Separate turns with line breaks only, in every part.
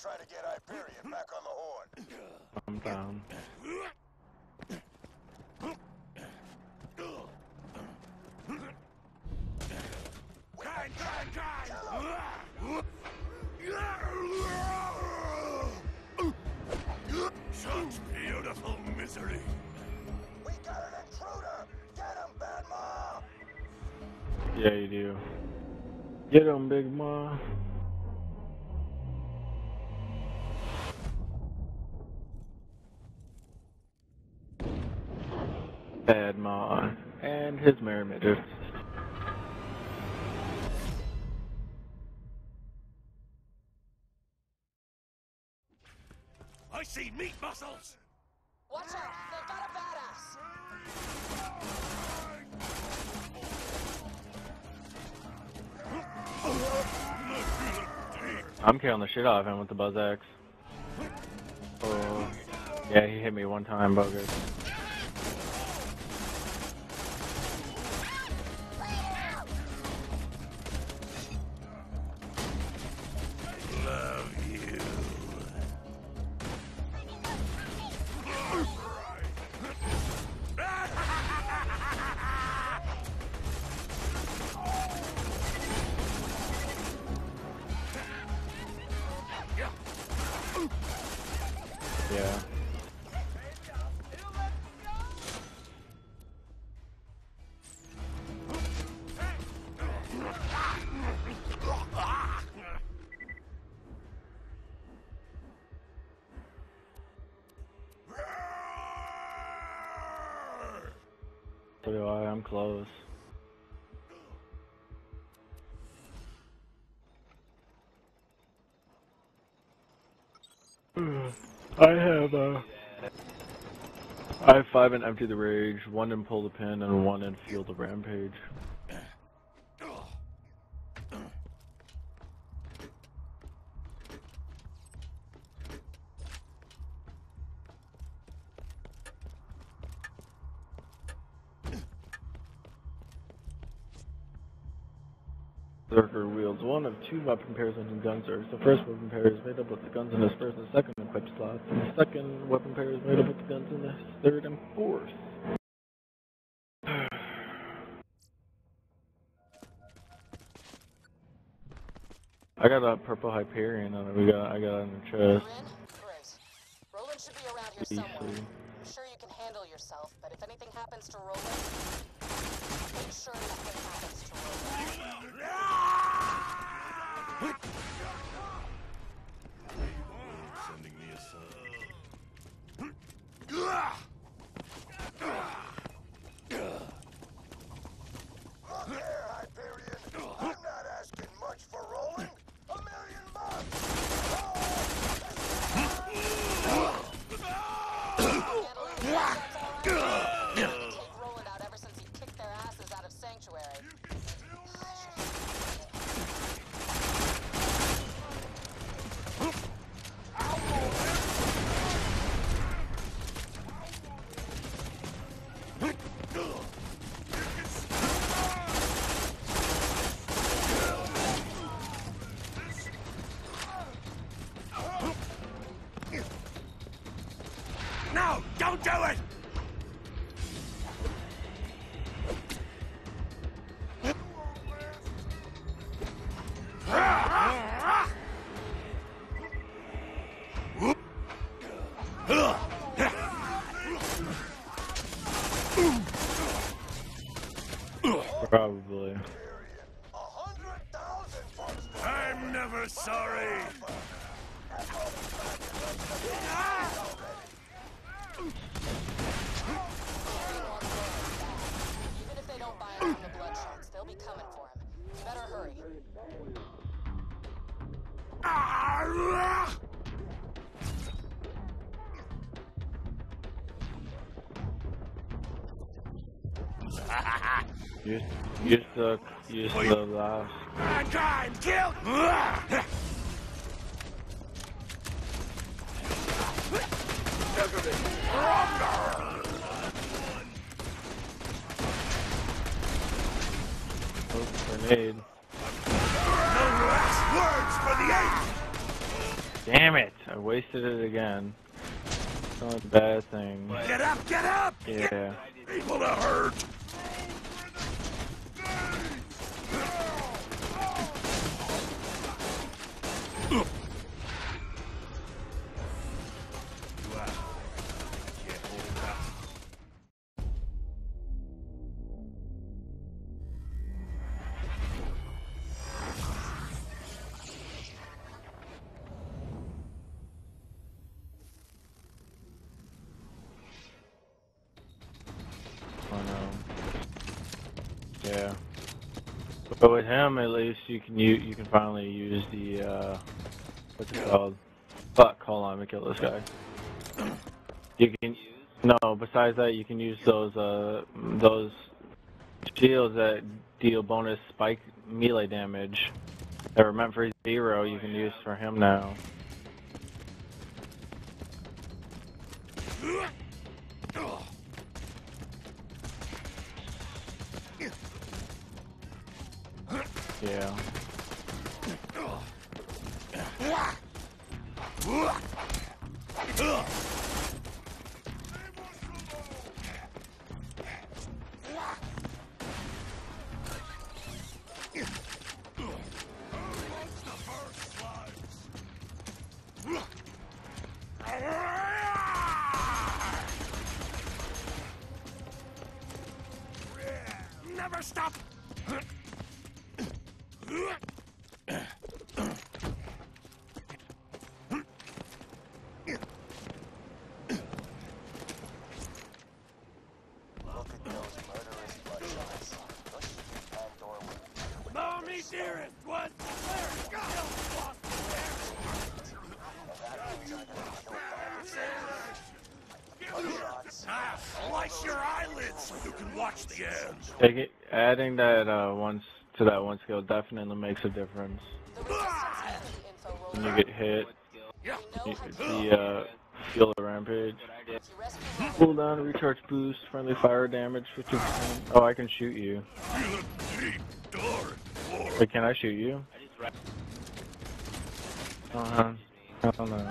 try to get Hyperion back on the horn.
I'm down.
Grind, grind, grind!
Such beautiful misery.
We got an intruder! Get him, Bad Mom!
Yeah, you do. Get him, Big Ma. His merry midgets.
I see meat muscles.
Watch out! They've got a badass!
I'm killing the shit out of him with the Buzz Axe. Oh, yeah, he hit me one time, bogus. I, I'm close. I have uh I have five and Empty the Rage, one in Pull the Pin, and one in Fuel the Rampage. Berserker wields one of two weapon pairs on his. The first weapon pair is made up with the guns in his first and second equip slots, and the second weapon pair is made up with the guns in his third and fourth. I got a purple Hyperion on it. We got I got it on the chest.
Roland should be around here somewhere. I'm sure you can handle yourself, but if anything happens to Roland, make sure
Look
You,
you suck. You the last.
Mankind killed!
Oh, grenade.
No last words for the ape!
Damn it. I wasted it again. It's only a bad thing.
Get up, get up!
Yeah.
People to hurt!
Him, at least you can you you can finally use the uh, what's it called? Fuck, hold on, me kill this guy. You can use no. Besides that, you can use those uh those shields that deal bonus spike melee damage that were meant for Zer0. You can use for him now. Yeah.
Never stop!
Look at those murderous bloodshots. Push and doorway.
Mommy dearest, what? Where? Still lost
Bloodshot's
Ah, slice your eyelids so you can watch the end.
Take it, adding that uh, once to that one skill definitely makes a difference.
The resistance needs the info
When you get hit. You, the uh, Fuel the Rampage. Cooldown, recharge boost, friendly fire damage, 50%. Oh, I can shoot you.
You look deep, dark, or
Wait, can I shoot you? Uh-huh. I don't know.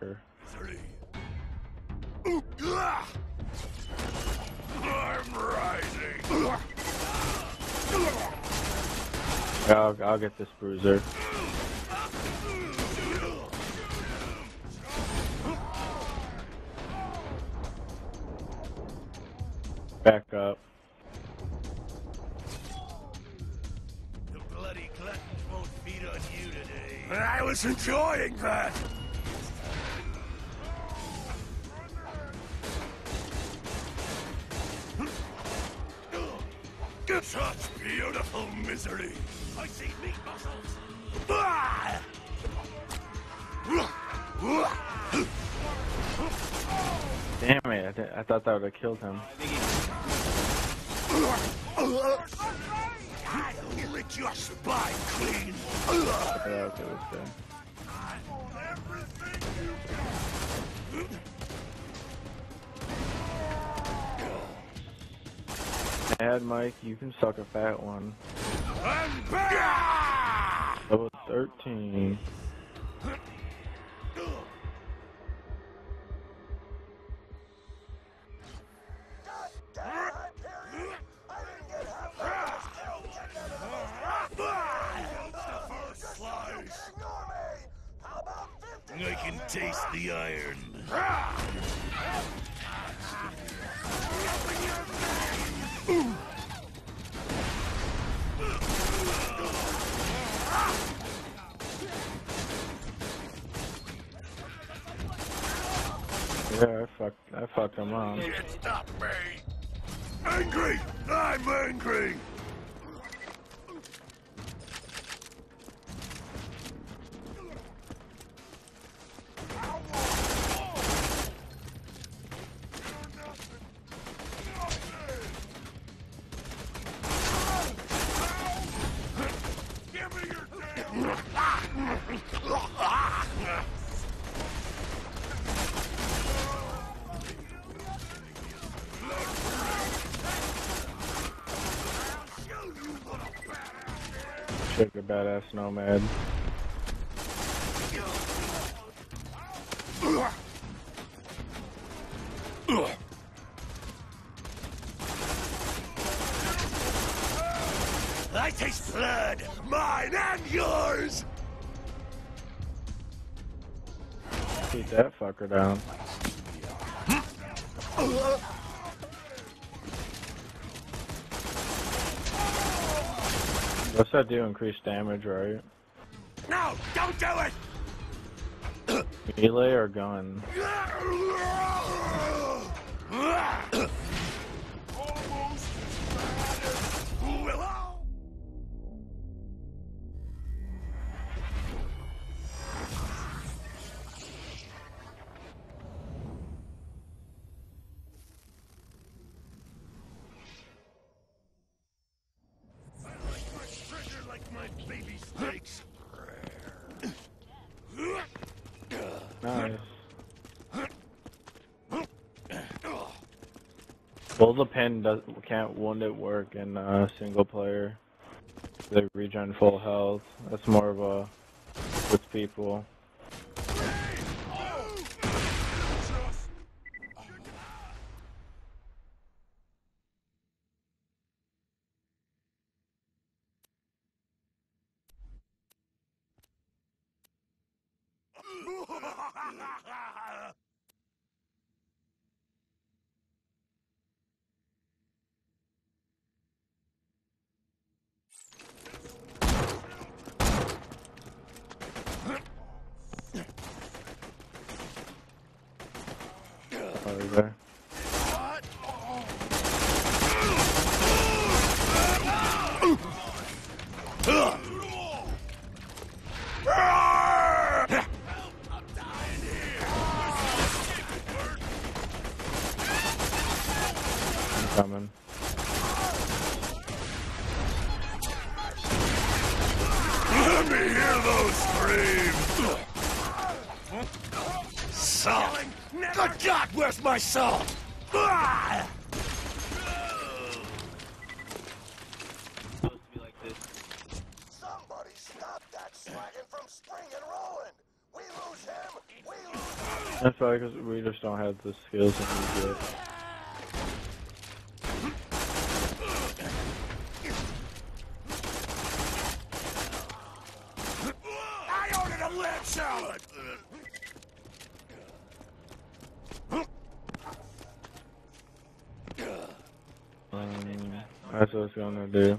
Such
fucker.
three. I'm rising.
I'll, I'll get this bruiser. Back up.
The bloody gluttons won't feed on you today. I was enjoying that. Misery. I see meat muscles.
Damn it, I, th- I thought that would have killed him.
I'll lick your spine clean.
Yeah, okay, let's go. Mad Mike, you can suck a fat one. Level 13.
God damn it, Hyperion! I didn't get half of this
First slice.
Ignore me! How about 50?
I can taste the iron.
Yeah, I fucked.
Can't stop me. Angry! I'm angry!
Like a badass nomad.
I taste blood, mine and yours.
Keep that fucker down. That do? Increased damage, right?
No, don't do it.
Melee or gun? Well, the pin does can't wound it work in uh, single player. They regen full health. That's more of a with people. Over there. I'm coming.
Let me hear those screams! Salt! Good God, where's my salt? Ah!
Somebody stop that slagging from Spring and Roland! We lose him, we lose
That's probably because we just don't have the skills that we get.
I ordered a lamb salad!
Um, that's what it's gonna do.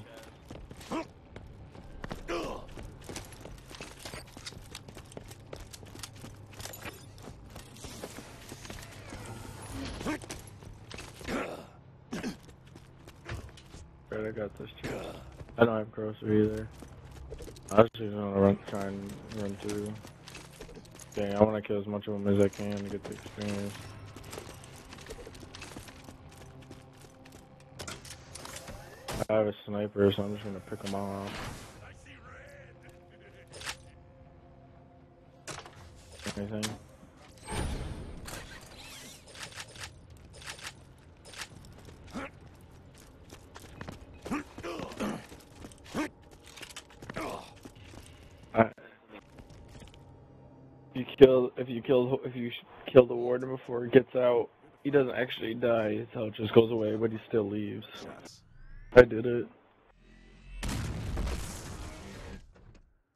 Right, I got this chest. I don't have grocery either. I was just gonna run, try and run through. Dang, I want to kill as much of them as I can to get the experience. I have a sniper, so I'm just gonna pick them all
red.
Anything? I, you kill if you kill if you kill the warden before he gets out, he doesn't actually die. His health just goes away, but he still leaves. I did it.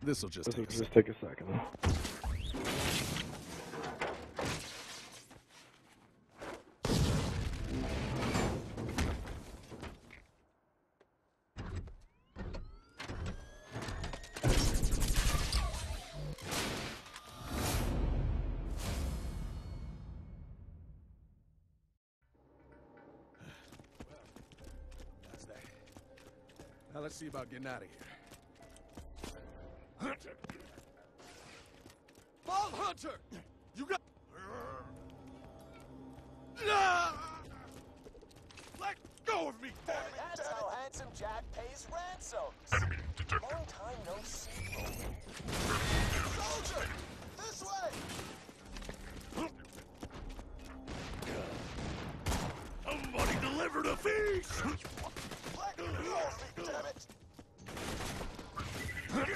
This'll just
This
take a
just take a second.
Now let's see about getting out of here. Hunter! Vault Hunter!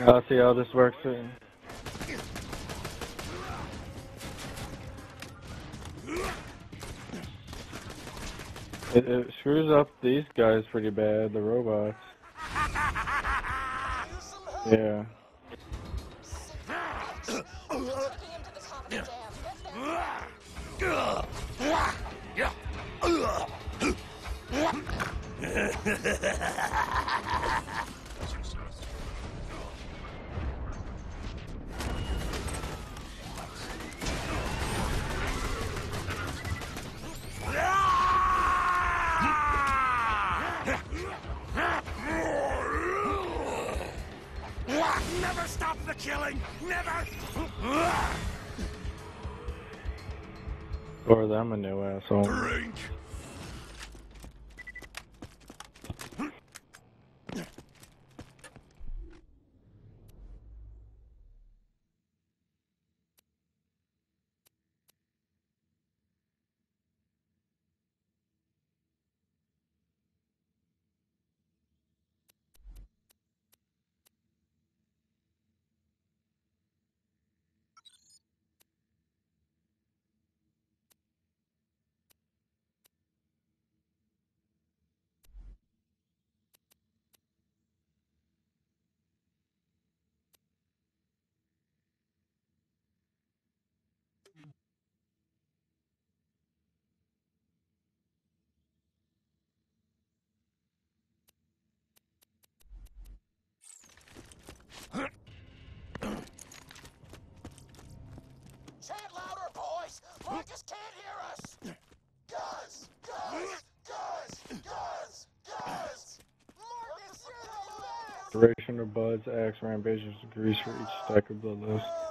I'll see how this works. soon. It, it screws up these guys pretty bad, the robots. Yeah. Or them a new asshole.
Boys! Marcus can't hear us! Guys! Guys! Guys! Guys! Guys! Marcus, you're the best!
Duration of buds, axe, rampages, grease for each stack of bloodlust.
Marcus,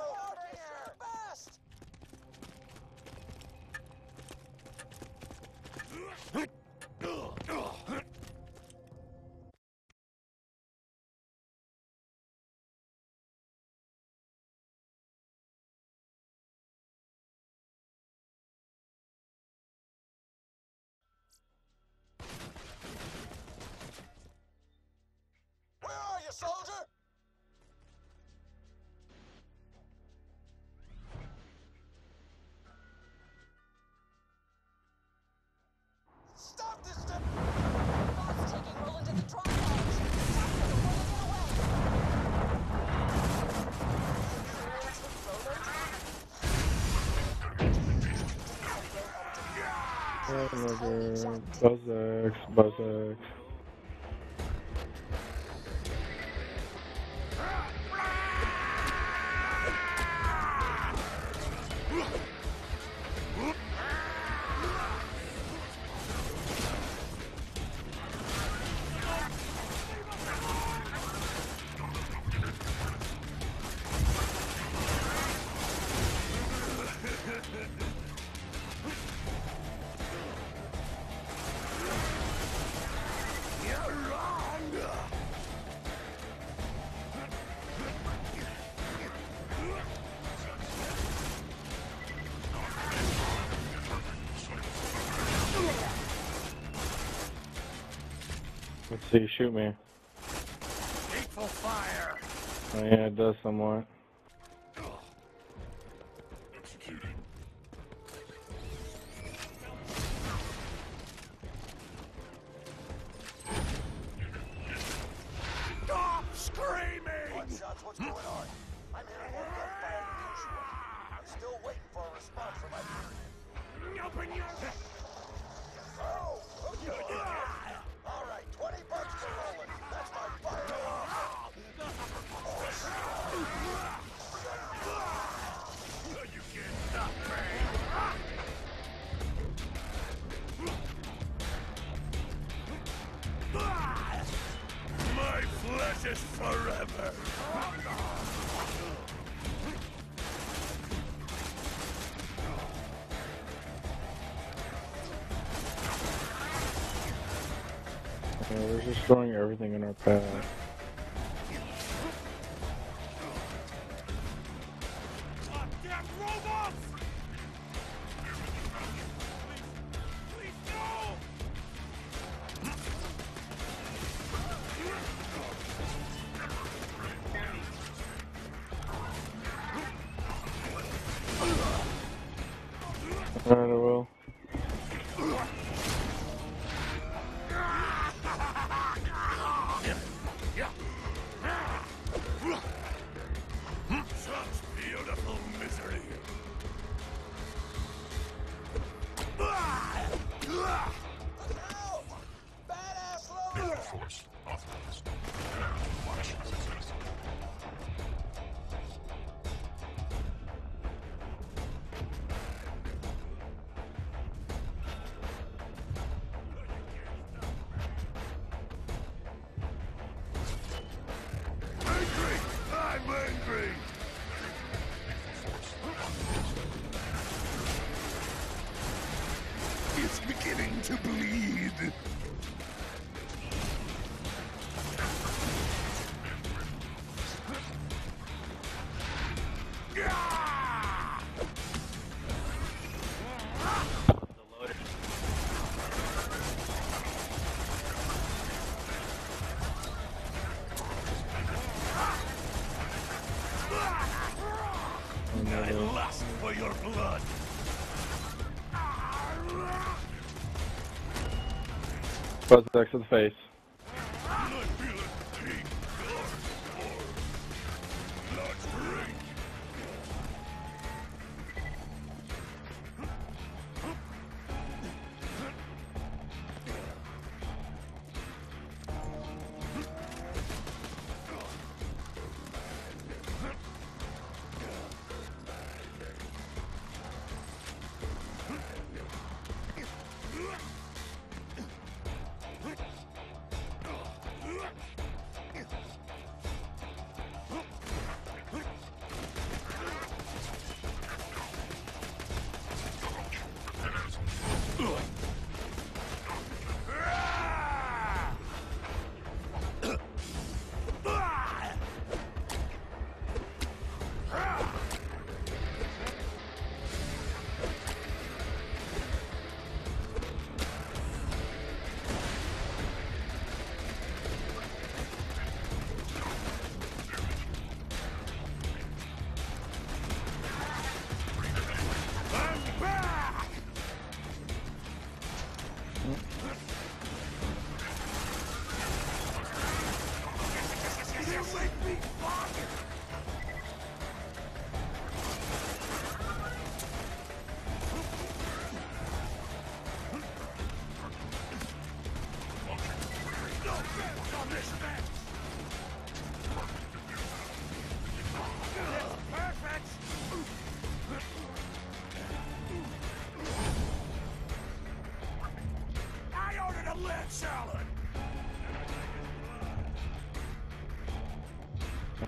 Hamburger, Buzz Let's see, shoot me.
Hateful fire!
Oh yeah, it does somewhat. Yeah, we're just throwing everything in our path.
Force authorized. Watch success.
Angry! I'm angry! I lust for your blood.
Buzz Axe to the face.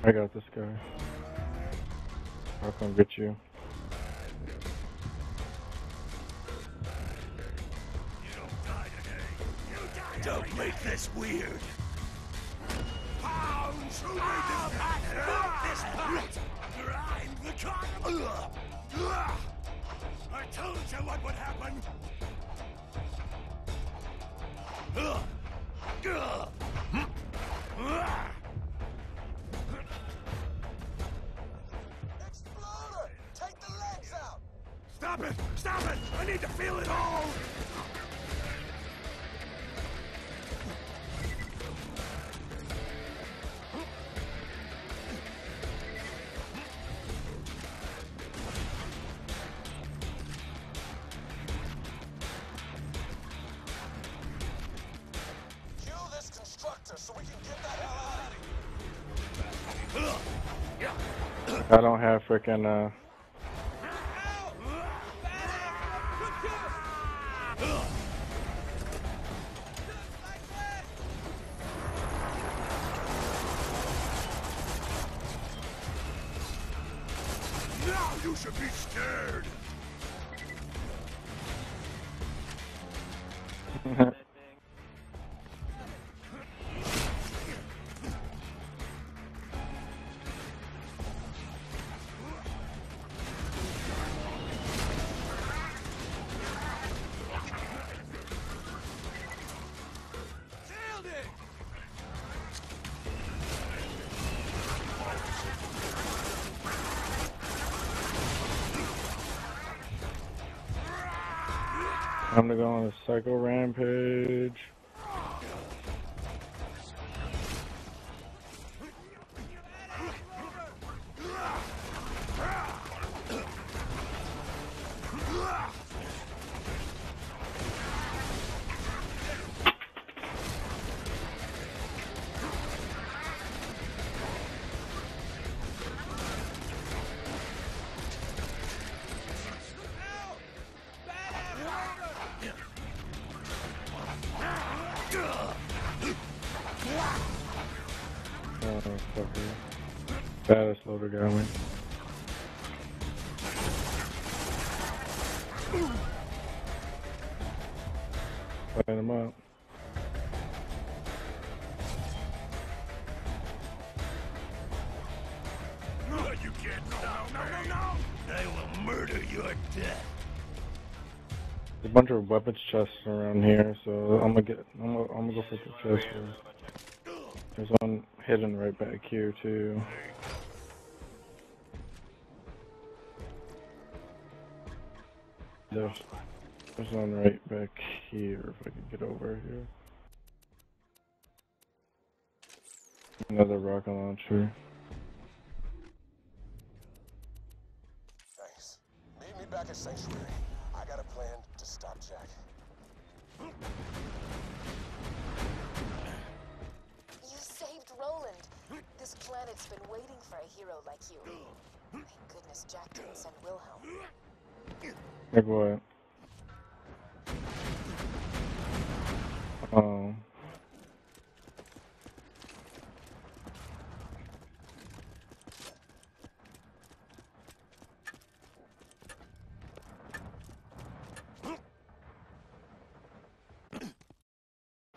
I
got this guy. I'll come get you.
Don't make this weird. Who made this? this part! I'm the I told you what would I
don't have freaking uh. I'm gonna go on a psycho rampage. Oh, fucker. Badass loader got me. Find him out.
No, you can't. No, no, no, no, no! I will murder your death.
There's a bunch of weapons chests around here, so I'm gonna get. I'm gonna, I'm gonna go for the chest. There's one hidden right back here too. There's, there's one right back here if I can get over here. Another rocket launcher.
Thanks. Meet me back at Sanctuary. I got a plan to stop Jack.
This planet's been waiting for a hero like you. Thank goodness Jack didn't send Wilhelm.
Like what? Oh.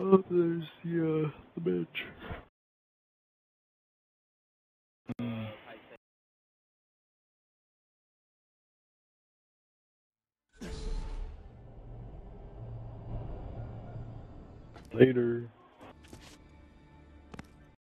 Oh, there's the, uh, the bitch. Mm. Later.